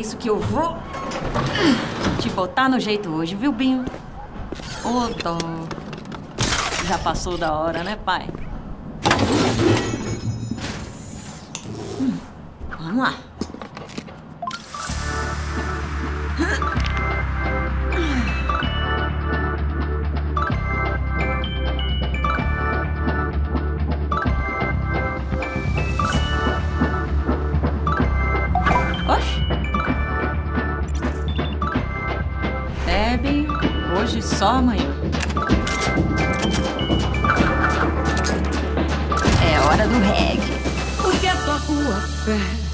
isso que eu vou te botar no jeito hoje, viu, Binho? Ô, dó. Já passou da hora, né, pai? Hum, vamos lá. Bebe, hoje só amanhã. É hora do reggae. Porque toco a fé